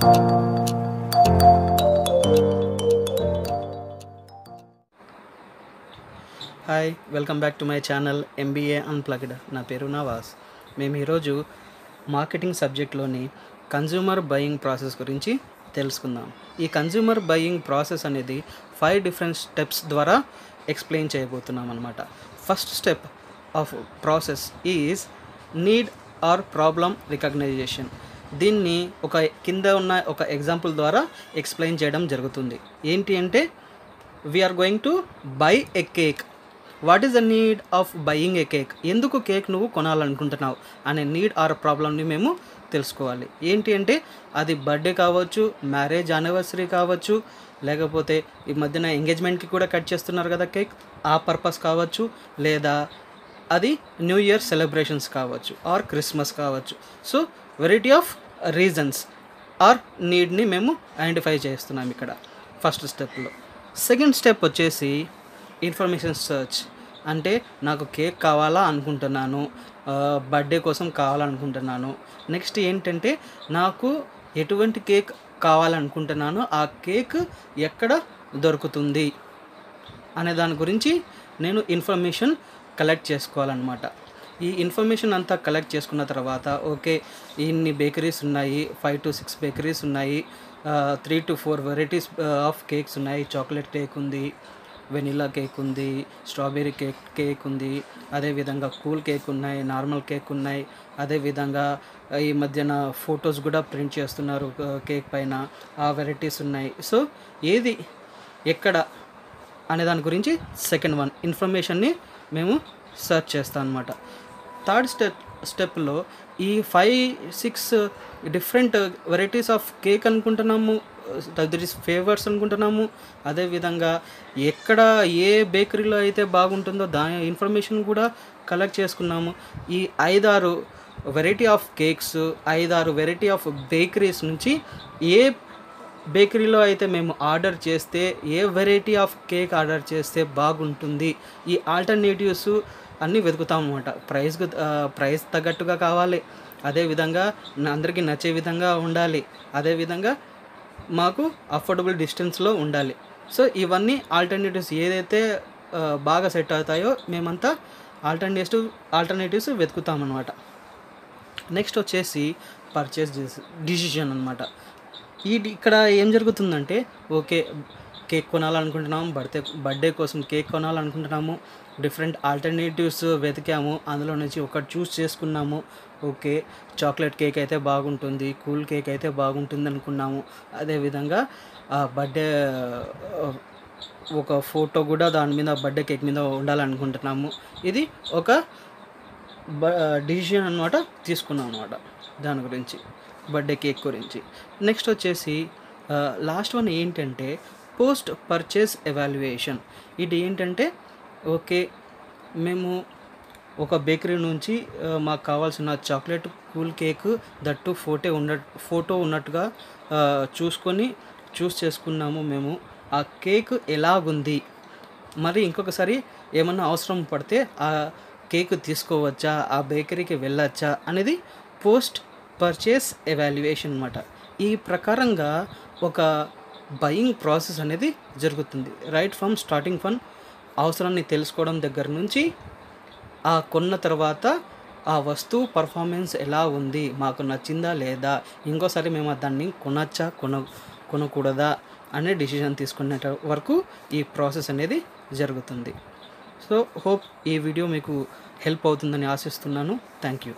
Hi welcome back to my channel MBA unplugged నా పేరు నవాస్ మేము ఈరోజు మార్కెటింగ్ సబ్జెక్ట్లోని కన్జ్యూమర్ బయింగ్ ప్రాసెస్ గురించి తెలుసుకుందాం. ఈ కన్జ్యూమర్ బయింగ్ ప్రాసెస్ అనేది ఫైవ్ డిఫరెంట్ స్టెప్స్ ద్వారా ఎక్స్ప్లెయిన్ చేయబోతున్నాం అనమాట first step of process is need or problem recognisation దీన్ని ఒక కింద ఉన్న ఒక ఎగ్జాంపుల్ ద్వారా ఎక్స్ప్లెయిన్ చేయడం జరుగుతుంది. ఏంటి అంటే we're going to buy a cake what is the need of buying a cake ఎందుకు కేక్ నువ్వు కొనాలనుకుంటున్నావు? అనే నీడ్ ఆర్ ప్రాబ్లమ్ని మేము తెలుసుకోవాలి. ఏంటి అంటే అది బర్త్డే కావచ్చు మ్యారేజ్ యానివర్సరీ కావచ్చు లేకపోతే ఈ మధ్యన ఎంగేజ్మెంట్కి కూడా కట్ చేస్తున్నారు కదా కేక్ ఆ పర్పస్ కావచ్చు లేదా అది న్యూ ఇయర్ సెలబ్రేషన్స్ కావచ్చు ఆర్ క్రిస్మస్ కావచ్చు. So variety of reasons or నీడ్ని మేము ఐడెంటిఫై చేస్తున్నాం ఇక్కడ ఫస్ట్ స్టెప్లో సెకండ్ స్టెప్ వచ్చేసి ఇన్ఫర్మేషన్ సర్చ్ అంటే నాకు కేక్ కావాలా అనుకుంటున్నాను బర్త్డే కోసం కావాలనుకుంటున్నాను. నెక్స్ట్ ఏంటంటే నాకు ఎటువంటి కేక్ కావాలనుకుంటున్నానో ఆ కేక్ ఎక్కడ దొరుకుతుంది అనే దాని గురించి నేను ఇన్ఫర్మేషన్ కలెక్ట్ చేసుకోవాలన్నమాట. ఈ ఇన్ఫర్మేషన్ అంతా కలెక్ట్ చేసుకున్న తర్వాత ఓకే ఇన్ని బేకరీస్ ఉన్నాయి ఫైవ్ టు సిక్స్ బేకరీస్ ఉన్నాయి three two four varieties of cakes ఉన్నాయి. చాక్లెట్ కేక్ ఉంది వెనిలా కేక్ ఉంది స్ట్రాబెర్రీ కేక్ కేక్ ఉంది. అదేవిధంగా కూల్ కేక్ ఉన్నాయి నార్మల్ కేక్ ఉన్నాయి. అదేవిధంగా ఈ మధ్యన ఫొటోస్ కూడా ప్రింట్ చేస్తున్నారు కేక్ పైన. ఆ వెరైటీస్ ఉన్నాయి. సో ఏది ఎక్కడ అనే దాని గురించి సెకండ్ వన్ ఇన్ఫర్మేషన్ని మేము సెర్చ్ చేస్తాం అనమాట థర్డ్ స్టెప్ స్టెప్లో ఈ five six different varieties of cake అనుకుంటున్నాము. దట్ ఇస్ ఫేవర్స్ అనుకుంటున్నాము. అదేవిధంగా ఎక్కడ ఏ బేకరీలో అయితే బాగుంటుందో దాని ఇన్ఫర్మేషన్ కూడా కలెక్ట్ చేసుకున్నాము. ఈ ఐదారు వెరైటీ ఆఫ్ కేక్స్ ఐదారు వెరైటీ ఆఫ్ బేకరీస్ నుంచి ఏ బేకరీలో అయితే మేము ఆర్డర్ చేస్తే ఏ వెరైటీ ఆఫ్ కేక్ ఆర్డర్ చేస్తే బాగుంటుంది? ఈ ఆల్టర్నేటివ్స్ అన్నీ వెతుకుతాం అనమాట ప్రైస్కు ప్రైస్ తగ్గట్టుగా కావాలి. అదేవిధంగా అందరికీ నచ్చే విధంగా ఉండాలి. అదేవిధంగా మాకు అఫోర్డబుల్ డిస్టెన్స్లో ఉండాలి. సో ఇవన్నీ ఆల్టర్నేటివ్స్ ఏదైతే బాగా సెట్ అవుతాయో మేమంతా ఆల్టర్నేటివ్ ఆల్టర్నేటివ్స్ వెతుకుతామన్నమాట. నెక్స్ట్ వచ్చేసి పర్చేస్ డిసిషన్ అనమాట ఈ ఇక్కడ ఏం జరుగుతుందంటే ఓకే కేక్ కొనాలనుకుంటున్నాము బర్త్డే బర్త్డే కోసం కేక్ కొనాలనుకుంటున్నాము డిఫరెంట్ ఆల్టర్నేటివ్స్ వెతికాము అందులో నుంచి ఒకటి చూస్ చేసుకున్నాము ఓకే చాక్లెట్ కేక్ అయితే బాగుంటుంది కూల్ కేక్ అయితే బాగుంటుంది అనుకున్నాము. అదేవిధంగా బర్త్డే ఒక ఫోటో కూడా దాని మీద బర్త్డే కేక్ మీద ఉండాలనుకుంటున్నాము. ఇది ఒక డిసిషన్ అనమాట తీసుకున్నాం అనమాట దాని గురించి బర్త్డే కేక్ గురించి. నెక్స్ట్ వచ్చేసి లాస్ట్ వన్ ఏంటంటే పోస్ట్ పర్చేస్ ఎవాల్యుయేషన్ ఇది ఏంటంటే ఓకే మేము ఒక బేకరీ నుంచి మాకు కావాల్సిన chocolate cool cake that photo ఉన్న ఫోటో ఉన్నట్టుగా చూసుకొని చూస్ చేసుకున్నాము మేము. ఆ కేక్ ఎలాగుంది? మరి ఇంకొకసారి ఏమన్నా అవసరం పడితే ఆ కేక్ తీసుకోవచ్చా? ఆ బేకరీకి వెళ్ళచ్చా? అనేది పోస్ట్ పర్చేస్ ఎవాల్యుయేషన్ అనమాట ఈ ప్రకారంగా ఒక బయింగ్ ప్రాసెస్ అనేది జరుగుతుంది. రైట్ ఫ్రమ్ స్టార్టింగ్ ఫన్ అవసరాన్ని తెలుసుకోవడం దగ్గర నుంచి ఆ కొన్న తర్వాత ఆ వస్తువు పర్ఫార్మెన్స్ ఎలా ఉంది? మాకు నచ్చిందా లేదా? ఇంకోసారి మేము దాన్ని కొనచ్చా? కొన కొనకూడదా? అనే డిసిషన్ తీసుకునే వరకు ఈ ప్రాసెస్ అనేది జరుగుతుంది. సో హోప్ ఈ వీడియో మీకు హెల్ప్ అవుతుందని ఆశిస్తున్నాను. Thank you